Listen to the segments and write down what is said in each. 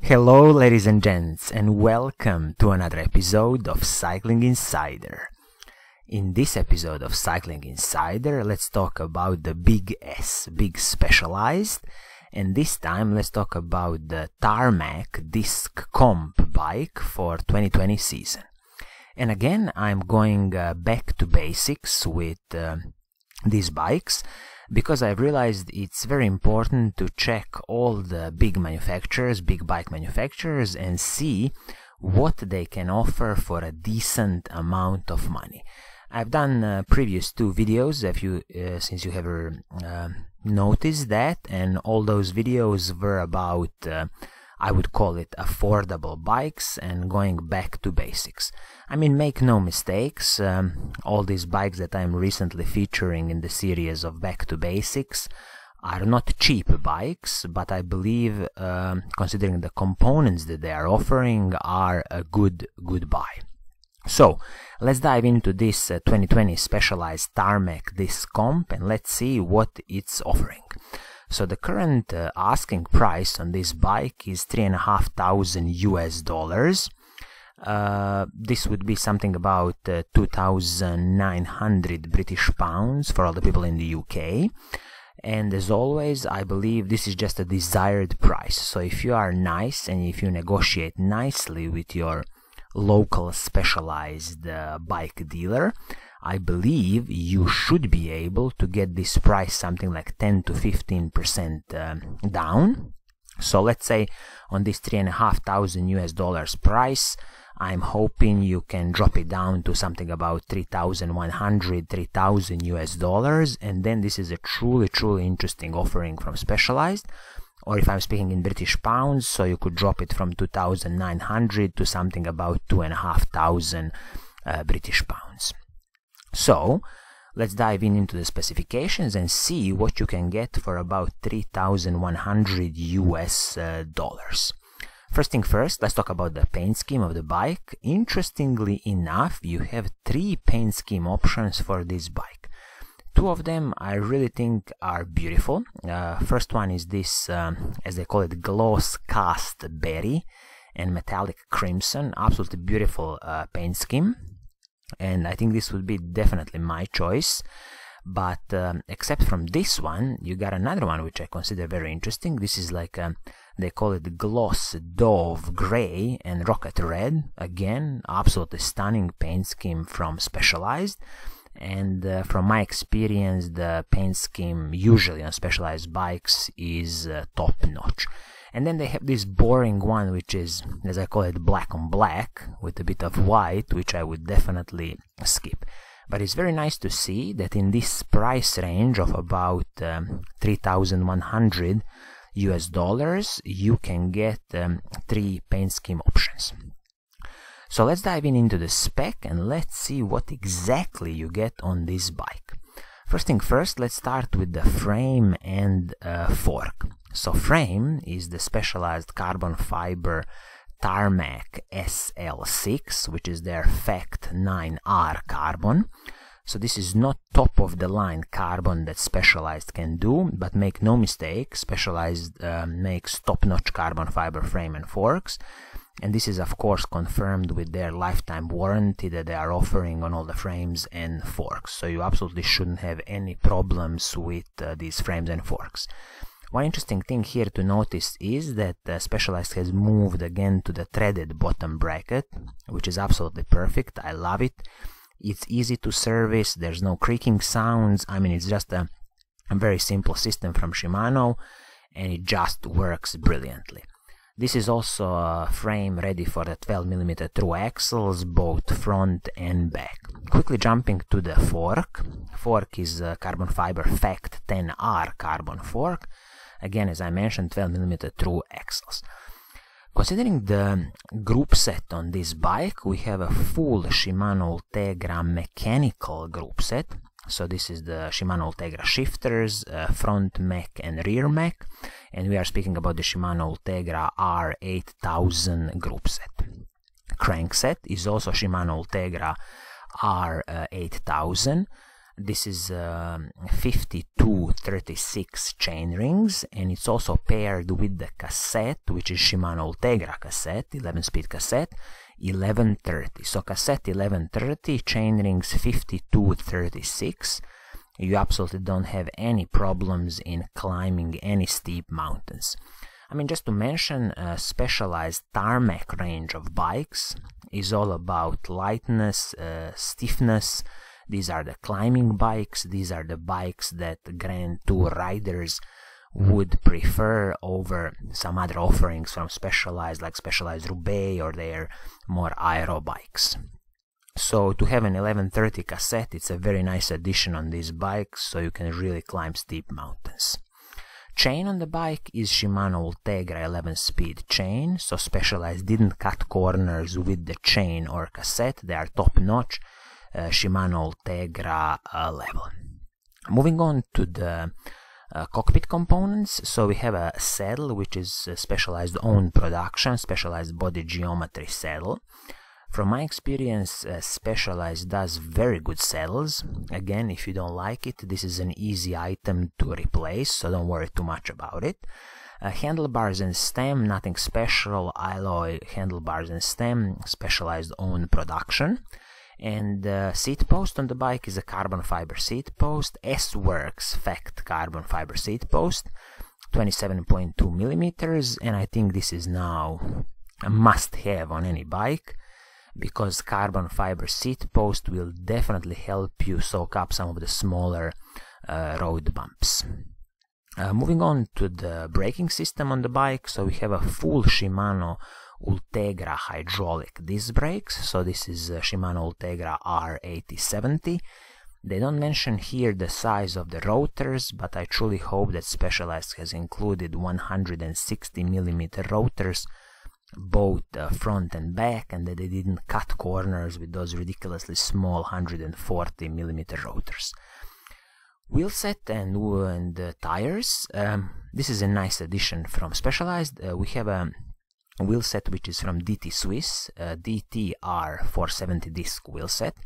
Hello, ladies and gents, and welcome to another episode of Cycling Insider. In this episode of Cycling Insider, let's talk about the Big S, Big Specialized, and this time let's talk about the Tarmac Disc Comp bike for 2020 season. And again, I'm going uh, back to basics with uh, these bikes because I've realized it's very important to check all the big manufacturers, big bike manufacturers, and see what they can offer for a decent amount of money. I've done uh, previous two videos if you uh, since you have uh, noticed that and all those videos were about uh, I would call it affordable bikes and going back to basics. I mean, make no mistakes, um, all these bikes that I'm recently featuring in the series of Back to Basics are not cheap bikes, but I believe, um, considering the components that they are offering, are a good, good buy. So, let's dive into this uh, 2020 specialized Tarmac Disc Comp and let's see what it's offering. So the current uh, asking price on this bike is three and a half thousand US dollars. Uh, this would be something about uh, 2,900 British pounds for all the people in the UK. And as always, I believe this is just a desired price. So if you are nice and if you negotiate nicely with your local specialized uh, bike dealer, I believe you should be able to get this price something like 10 to 15 percent um, down. So let's say on this three and a half thousand US dollars price, I'm hoping you can drop it down to something about 3,100, 3,000 US dollars, and then this is a truly, truly interesting offering from Specialized. Or if I'm speaking in British pounds, so you could drop it from 2,900 to something about 2,500 uh, British pounds. So, let's dive in into the specifications and see what you can get for about 3,100 US uh, dollars. First thing first, let's talk about the paint scheme of the bike. Interestingly enough, you have three paint scheme options for this bike. Two of them I really think are beautiful. Uh, first one is this, um, as they call it, gloss cast berry and metallic crimson. Absolutely beautiful uh, paint scheme. And I think this would be definitely my choice. But um, except from this one you got another one which I consider very interesting. This is like a, um, they call it gloss dove gray and rocket red. Again absolutely stunning paint scheme from specialized and uh, from my experience the paint scheme usually on specialized bikes is uh, top notch and then they have this boring one which is as I call it black on black with a bit of white which I would definitely skip. But it's very nice to see that in this price range of about um, 3100 US dollars you can get um, three paint scheme options so let's dive in into the spec and let's see what exactly you get on this bike first thing first let's start with the frame and uh, fork so frame is the specialized carbon fiber Tarmac SL6, which is their FACT 9R carbon. So this is not top of the line carbon that Specialized can do, but make no mistake, Specialized uh, makes top-notch carbon fiber frame and forks. And this is of course confirmed with their lifetime warranty that they are offering on all the frames and forks. So you absolutely shouldn't have any problems with uh, these frames and forks. One interesting thing here to notice is that uh, Specialized has moved again to the threaded bottom bracket, which is absolutely perfect. I love it. It's easy to service, there's no creaking sounds. I mean, it's just a, a very simple system from Shimano and it just works brilliantly. This is also a frame ready for the 12mm through axles, both front and back. Quickly jumping to the fork. Fork is a carbon fiber FACT 10R carbon fork again as I mentioned 12mm through axles. Considering the group set on this bike, we have a full Shimano Ultegra mechanical group set. So this is the Shimano Ultegra shifters, uh, front mech and rear mech, and we are speaking about the Shimano Ultegra R8000 group set. Crankset is also Shimano Ultegra R8000. This is um, 5236 chain rings and it's also paired with the cassette which is Shimano Ultegra cassette 11 speed cassette 1130 so cassette 1130 chain rings 5236 you absolutely don't have any problems in climbing any steep mountains. I mean just to mention a specialized tarmac range of bikes is all about lightness uh, stiffness these are the climbing bikes, these are the bikes that Grand Tour riders would prefer over some other offerings from Specialized, like Specialized Roubaix or their more aero bikes. So to have an 1130 cassette, it's a very nice addition on these bikes, so you can really climb steep mountains. Chain on the bike is Shimano Ultegra 11 speed chain, so Specialized didn't cut corners with the chain or cassette, they are top notch Shimano Ultegra uh, level. Moving on to the uh, cockpit components, so we have a saddle which is a specialized own production, specialized body geometry saddle. From my experience, uh, Specialized does very good saddles. Again, if you don't like it, this is an easy item to replace, so don't worry too much about it. Uh, handlebars and stem, nothing special, alloy handlebars and stem, specialized own production and the seat post on the bike is a carbon fiber seat post. S-Works Fact carbon fiber seat post 27.2 millimeters. And I think this is now a must have on any bike because carbon fiber seat post will definitely help you soak up some of the smaller uh, road bumps. Uh, moving on to the braking system on the bike, so we have a full Shimano Ultegra hydraulic disc brakes. So this is uh, Shimano Ultegra R8070. They don't mention here the size of the rotors, but I truly hope that Specialized has included 160mm rotors, both uh, front and back, and that they didn't cut corners with those ridiculously small 140mm rotors. Wheel set and, and uh, tires. Um, this is a nice addition from Specialized. Uh, we have a wheel set which is from DT Swiss, uh, DT R470 disc wheel set.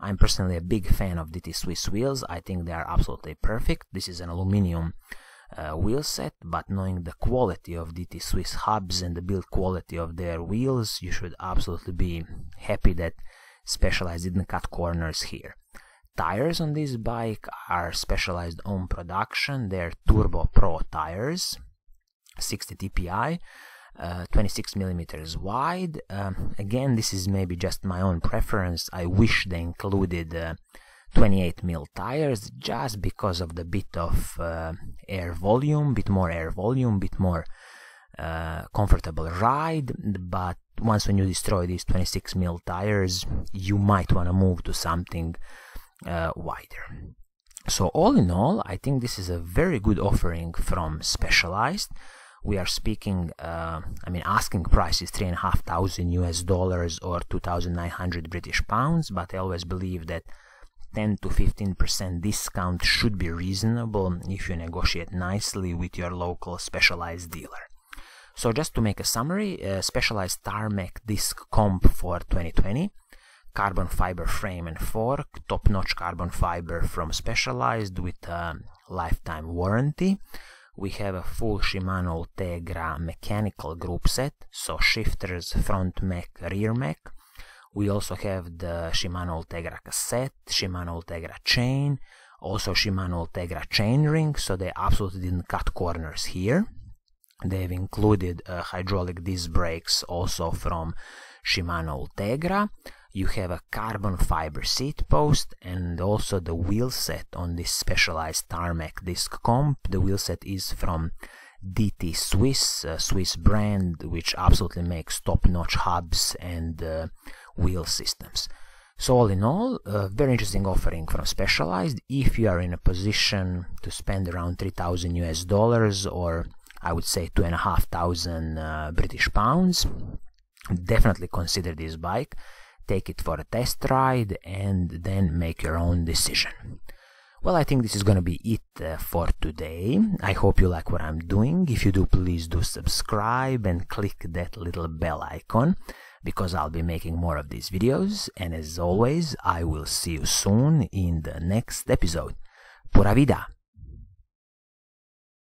I'm personally a big fan of DT Swiss wheels. I think they are absolutely perfect. This is an aluminium uh, wheel set, but knowing the quality of DT Swiss hubs and the build quality of their wheels, you should absolutely be happy that Specialized didn't cut corners here. Tires on this bike are Specialized own production. They're Turbo Pro tires, 60 TPI. Uh, 26 millimeters wide. Um, again, this is maybe just my own preference. I wish they included uh, 28 mil tires just because of the bit of uh, air volume, bit more air volume, bit more uh, comfortable ride. But once when you destroy these 26 mil tires, you might want to move to something uh, wider. So all in all, I think this is a very good offering from Specialized we are speaking, uh, I mean, asking price is three and a half thousand US dollars or 2,900 British pounds, but I always believe that 10 to 15% discount should be reasonable if you negotiate nicely with your local specialized dealer. So just to make a summary, uh, specialized tarmac disc comp for 2020, carbon fiber frame and fork, top-notch carbon fiber from Specialized with a lifetime warranty, we have a full Shimano Ultegra mechanical group set, so shifters, front mech, rear mech. We also have the Shimano Ultegra cassette, Shimano Ultegra chain, also Shimano Ultegra chain ring, so they absolutely didn't cut corners here. They've included uh, hydraulic disc brakes also from Shimano Ultegra you have a carbon fiber seat post and also the wheel set on this specialized tarmac disc comp. The wheel set is from DT Swiss, a Swiss brand which absolutely makes top-notch hubs and uh, wheel systems. So all in all, a very interesting offering from Specialized if you are in a position to spend around 3000 US dollars or I would say two and a half thousand uh, British pounds. Definitely consider this bike take it for a test ride and then make your own decision. Well, I think this is gonna be it uh, for today. I hope you like what I'm doing. If you do, please do subscribe and click that little bell icon. because I'll be making more of these videos and as always I will see you soon in the next episode. Pura vida!